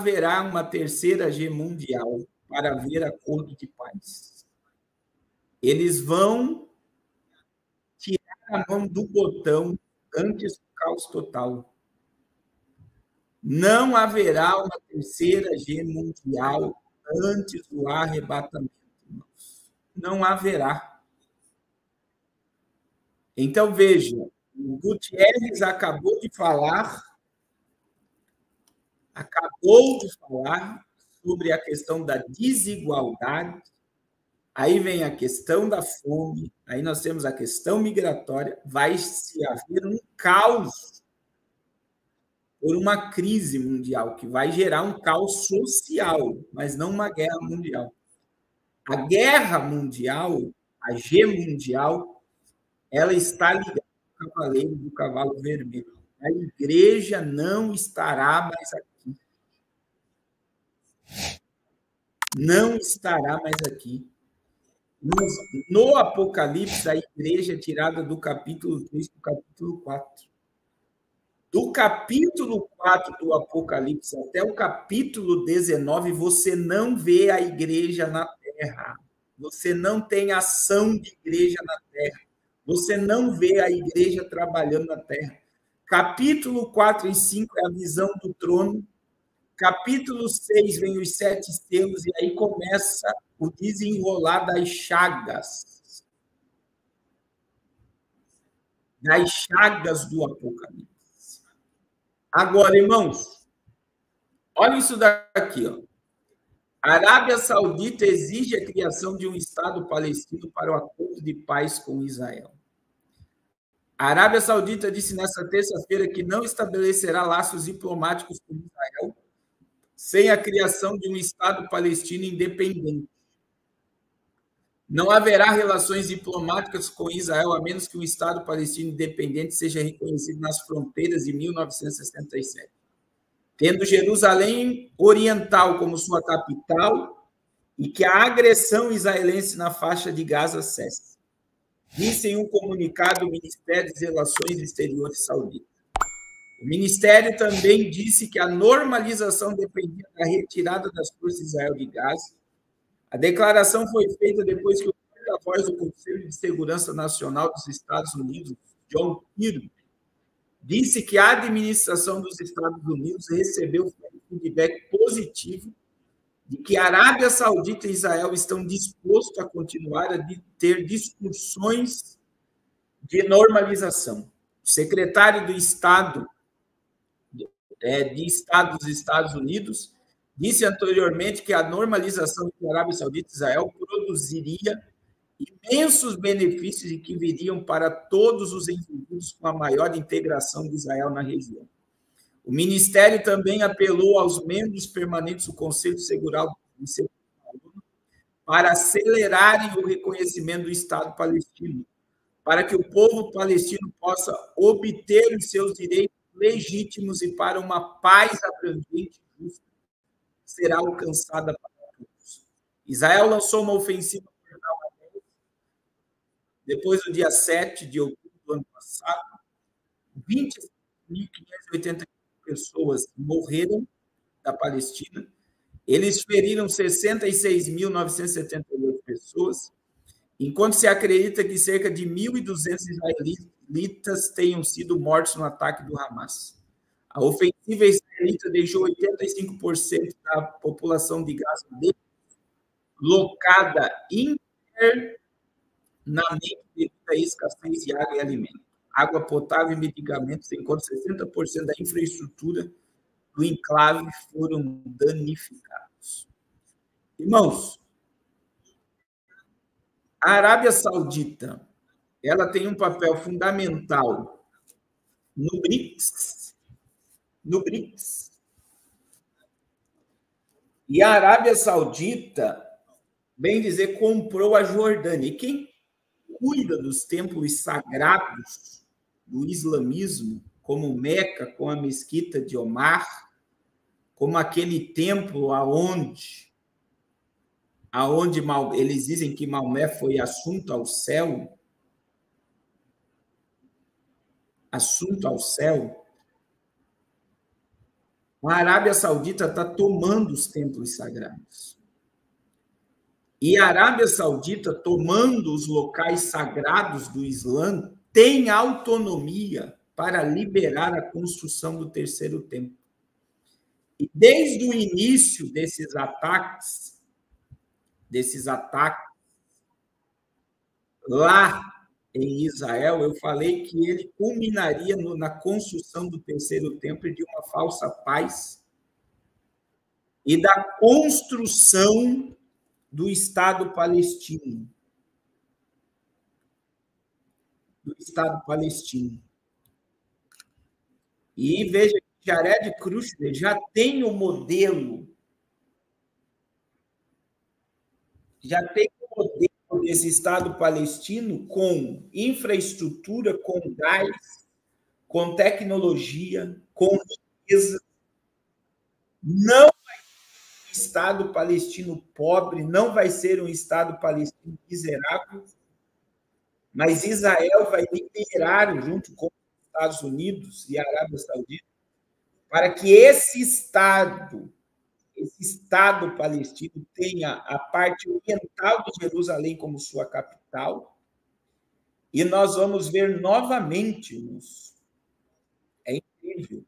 haverá uma terceira G mundial para haver acordo de paz. Eles vão tirar a mão do botão antes do caos total. Não haverá uma terceira G mundial antes do arrebatamento. Não haverá. Então, veja, o Gutierrez acabou de falar, acabou de falar sobre a questão da desigualdade, aí vem a questão da fome, aí nós temos a questão migratória, vai se haver um caos por uma crise mundial que vai gerar um caos social, mas não uma guerra mundial. A guerra mundial, a G mundial, ela está ligada ao cavaleiro do cavalo vermelho. A igreja não estará mais aqui. Não estará mais aqui. No Apocalipse, a igreja é tirada do capítulo 3 para o capítulo 4. Do capítulo 4 do Apocalipse até o capítulo 19, você não vê a igreja na terra. Você não tem ação de igreja na terra. Você não vê a igreja trabalhando na terra. Capítulo 4 e 5 é a visão do trono. Capítulo 6 vem os sete selos, e aí começa o desenrolar das chagas. Das chagas do Apocalipse. Agora, irmãos, olha isso daqui. Ó. A Arábia Saudita exige a criação de um Estado palestino para o acordo de paz com Israel. A Arábia Saudita disse nesta terça-feira que não estabelecerá laços diplomáticos com Israel sem a criação de um Estado palestino independente. Não haverá relações diplomáticas com Israel a menos que um Estado palestino independente seja reconhecido nas fronteiras de 1967. Tendo Jerusalém Oriental como sua capital e que a agressão israelense na faixa de Gaza cesse. Disse em um comunicado o Ministério das Relações Exteriores saudita. O ministério também disse que a normalização dependia da retirada das forças de Israel de Gaza a declaração foi feita depois que o porta-voz do Conselho de Segurança Nacional dos Estados Unidos, John Kirby, disse que a administração dos Estados Unidos recebeu feedback positivo de que a Arábia Saudita e Israel estão dispostos a continuar a ter discussões de normalização. O secretário do Estado é, de Estado dos Estados Unidos Disse anteriormente que a normalização entre Arábia Saudita e Israel produziria imensos benefícios e que viriam para todos os envolvidos com a maior integração de Israel na região. O Ministério também apelou aos membros permanentes do Conselho de Segurança para acelerarem o reconhecimento do Estado palestino, para que o povo palestino possa obter os seus direitos legítimos e para uma paz abrangente justa será alcançada para todos. Israel lançou uma ofensiva depois do dia 7 de outubro do ano passado. 20.580 pessoas morreram da Palestina. Eles feriram 66.978 pessoas, enquanto se acredita que cerca de 1.200 israelitas tenham sido mortos no ataque do Hamas. A ofensiva israelita deixou 85% da população de Gaza locada internamente devido à escassez de água e alimento. Água potável e medicamentos, enquanto 60% da infraestrutura do enclave foram danificados. Irmãos, a Arábia Saudita ela tem um papel fundamental no BRICS, no BRICS. E a Arábia Saudita, bem dizer, comprou a Jordânia. E quem cuida dos templos sagrados do islamismo, como Meca, com a mesquita de Omar, como aquele templo aonde aonde eles dizem que Maomé foi assunto ao céu, assunto ao céu, A Arábia Saudita está tomando os templos sagrados. E a Arábia Saudita, tomando os locais sagrados do Islã, tem autonomia para liberar a construção do terceiro templo. E desde o início desses ataques, desses ataques lá em Israel, eu falei que ele culminaria no, na construção do terceiro templo e de uma falsa paz e da construção do Estado palestino. Do Estado palestino. E veja que Jared Kushner já tem o modelo, já tem desse Estado palestino com infraestrutura, com gás, com tecnologia, com riqueza. Não vai ser um Estado palestino pobre, não vai ser um Estado palestino miserável, mas Israel vai liderar, junto com os Estados Unidos e a Arábia Saudita, para que esse Estado esse Estado palestino tenha a parte oriental de Jerusalém como sua capital, e nós vamos ver novamente, é incrível,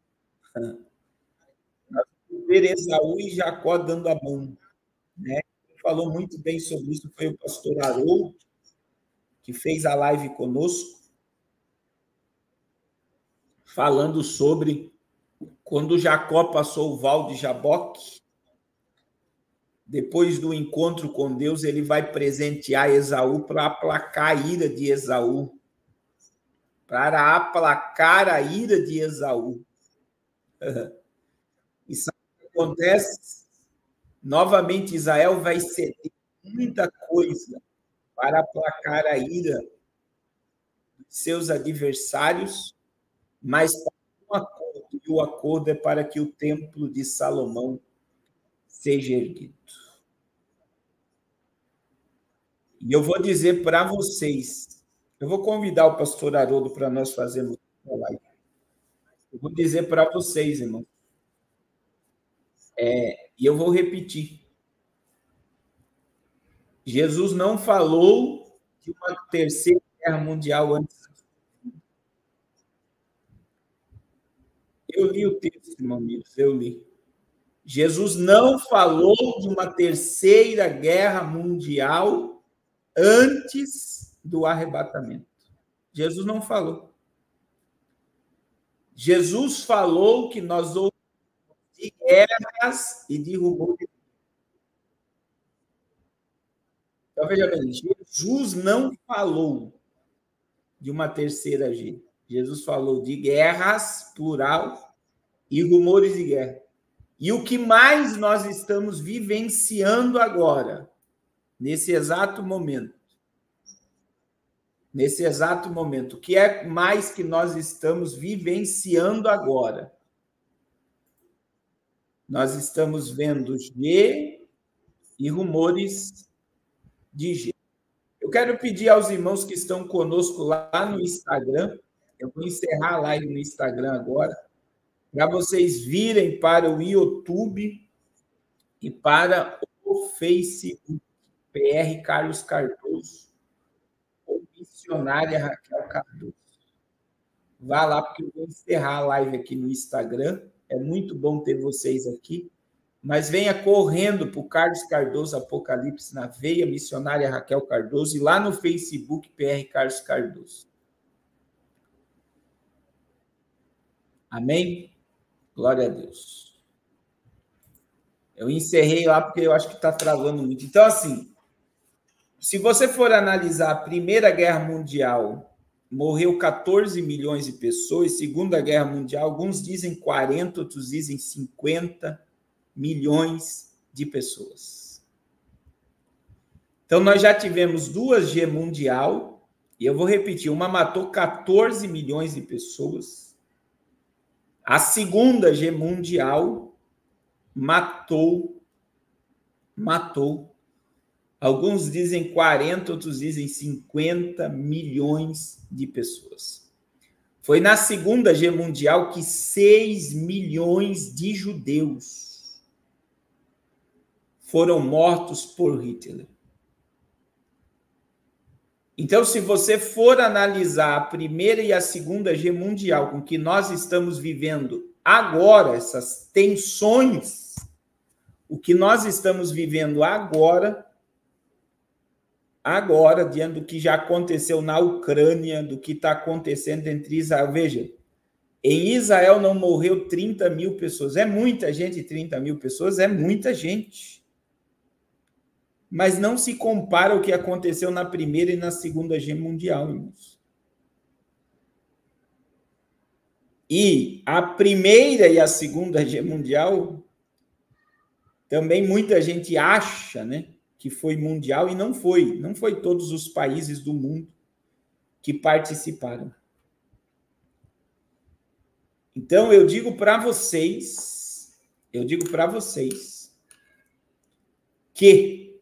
nós vamos ver Esaú e Jacó dando a mão. Né? Falou muito bem sobre isso foi o pastor Haroldo, que fez a live conosco, falando sobre quando Jacó passou o val de Jaboque, depois do encontro com Deus, ele vai presentear Esaú para aplacar a ira de Esaú. Para aplacar a ira de Esaú. E sabe o que acontece? Novamente, Israel vai ceder muita coisa para aplacar a ira de seus adversários, mas um acordo, e o acordo é para que o templo de Salomão seja erguido. E eu vou dizer para vocês, eu vou convidar o pastor Haroldo para nós fazermos uma live. Eu vou dizer para vocês, irmão. É, e eu vou repetir. Jesus não falou de uma terceira guerra mundial antes. Eu li o texto, irmão Miros, eu li. Jesus não falou de uma terceira guerra mundial antes do arrebatamento. Jesus não falou. Jesus falou que nós ouvimos de guerras e de rumores. Então, veja bem, Jesus não falou de uma terceira G. Jesus falou de guerras, plural, e rumores de guerra. E o que mais nós estamos vivenciando agora, nesse exato momento, nesse exato momento, o que é mais que nós estamos vivenciando agora? Nós estamos vendo G e rumores de G. Eu quero pedir aos irmãos que estão conosco lá no Instagram, eu vou encerrar a live no Instagram agora para vocês virem para o YouTube e para o Facebook, PR Carlos Cardoso, ou missionária Raquel Cardoso. Vá lá, porque eu vou encerrar a live aqui no Instagram. É muito bom ter vocês aqui. Mas venha correndo para o Carlos Cardoso Apocalipse na Veia, missionária Raquel Cardoso, e lá no Facebook, PR Carlos Cardoso. Amém? Glória a Deus. Eu encerrei lá porque eu acho que está travando muito. Então, assim, se você for analisar a Primeira Guerra Mundial, morreu 14 milhões de pessoas, Segunda Guerra Mundial, alguns dizem 40, outros dizem 50 milhões de pessoas. Então, nós já tivemos duas G mundial, e eu vou repetir, uma matou 14 milhões de pessoas, a segunda G mundial matou, matou. Alguns dizem 40, outros dizem 50 milhões de pessoas. Foi na Segunda Guerra Mundial que 6 milhões de judeus foram mortos por Hitler. Então, se você for analisar a Primeira e a Segunda Guerra Mundial com que nós estamos vivendo agora, essas tensões, o que nós estamos vivendo agora, agora, diante do que já aconteceu na Ucrânia, do que está acontecendo entre Israel. Veja, em Israel não morreu 30 mil pessoas. É muita gente, 30 mil pessoas, é muita gente mas não se compara o que aconteceu na Primeira e na Segunda Guerra Mundial, irmãos. E a Primeira e a Segunda Guerra Mundial também muita gente acha, né, que foi mundial e não foi, não foi todos os países do mundo que participaram. Então eu digo para vocês, eu digo para vocês que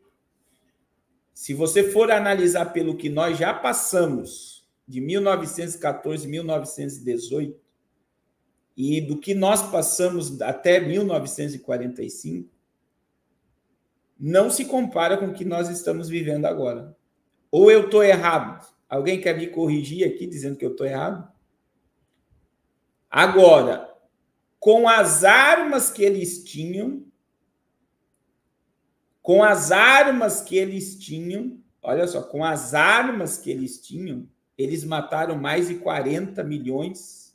se você for analisar pelo que nós já passamos de 1914, 1918 e do que nós passamos até 1945, não se compara com o que nós estamos vivendo agora. Ou eu estou errado? Alguém quer me corrigir aqui dizendo que eu estou errado? Agora, com as armas que eles tinham, com as armas que eles tinham, olha só, com as armas que eles tinham, eles mataram mais de 40 milhões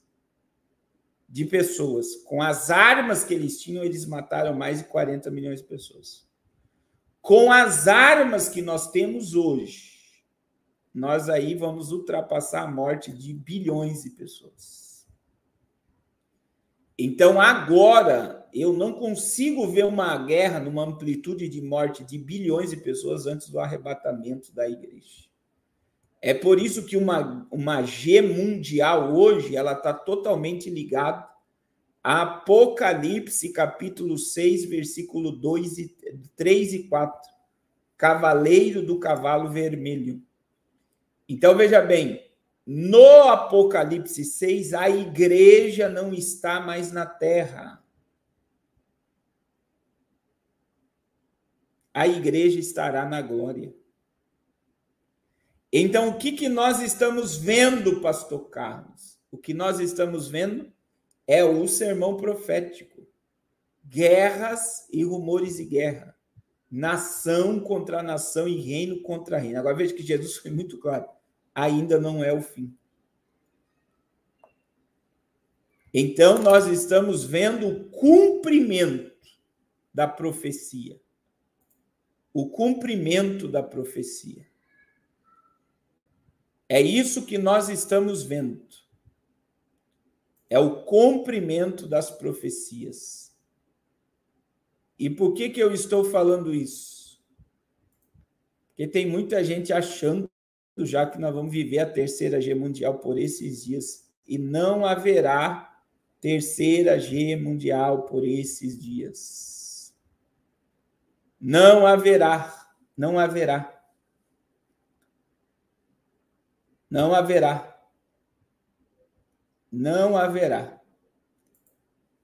de pessoas. Com as armas que eles tinham, eles mataram mais de 40 milhões de pessoas. Com as armas que nós temos hoje, nós aí vamos ultrapassar a morte de bilhões de pessoas. Então, agora, eu não consigo ver uma guerra numa amplitude de morte de bilhões de pessoas antes do arrebatamento da igreja. É por isso que uma, uma G mundial hoje ela está totalmente ligada Apocalipse, capítulo 6, versículo 2 e 3 e 4. Cavaleiro do cavalo vermelho. Então veja bem, no Apocalipse 6, a igreja não está mais na terra. a igreja estará na glória. Então, o que, que nós estamos vendo, pastor Carlos? O que nós estamos vendo é o sermão profético. Guerras e rumores de guerra. Nação contra nação e reino contra reino. Agora veja que Jesus foi muito claro. Ainda não é o fim. Então, nós estamos vendo o cumprimento da profecia o cumprimento da profecia. É isso que nós estamos vendo. É o cumprimento das profecias. E por que, que eu estou falando isso? Porque tem muita gente achando já que nós vamos viver a terceira G mundial por esses dias e não haverá terceira G mundial por esses dias. Não haverá, não haverá. Não haverá. Não haverá.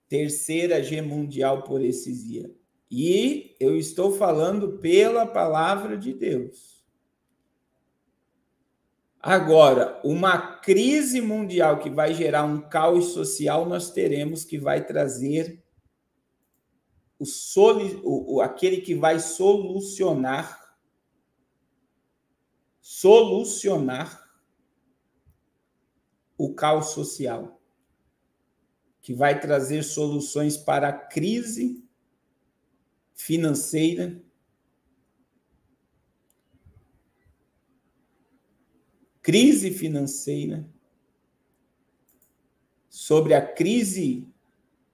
Terceira G mundial por esses dias. E eu estou falando pela palavra de Deus. Agora, uma crise mundial que vai gerar um caos social, nós teremos que vai trazer o, soli, o, aquele que vai solucionar, solucionar o caos social, que vai trazer soluções para a crise financeira, crise financeira, sobre a crise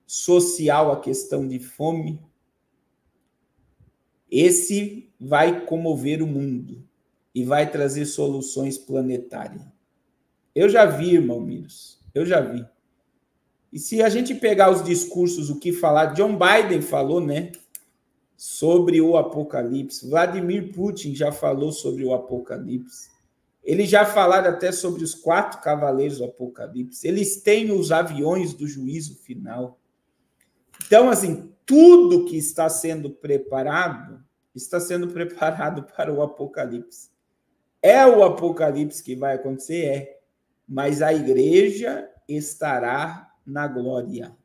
social, a questão de fome, esse vai comover o mundo e vai trazer soluções planetárias. Eu já vi, irmão Miros, eu já vi. E se a gente pegar os discursos, o que falar, John Biden falou, né? Sobre o Apocalipse. Vladimir Putin já falou sobre o Apocalipse. Eles já falaram até sobre os quatro cavaleiros do Apocalipse. Eles têm os aviões do juízo final. Então, assim, tudo que está sendo preparado está sendo preparado para o Apocalipse. É o Apocalipse que vai acontecer? É. Mas a igreja estará na glória.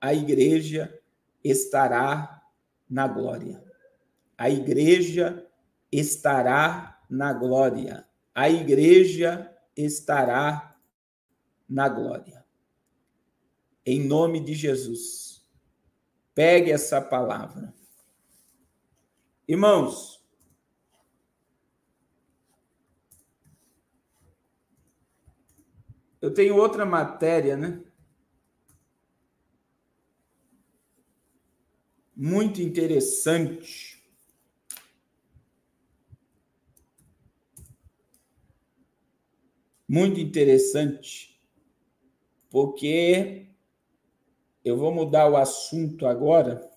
A igreja estará na glória. A igreja estará na glória. A igreja estará na glória. Em nome de Jesus. Pegue essa palavra. Irmãos, eu tenho outra matéria, né? Muito interessante muito interessante, porque eu vou mudar o assunto agora.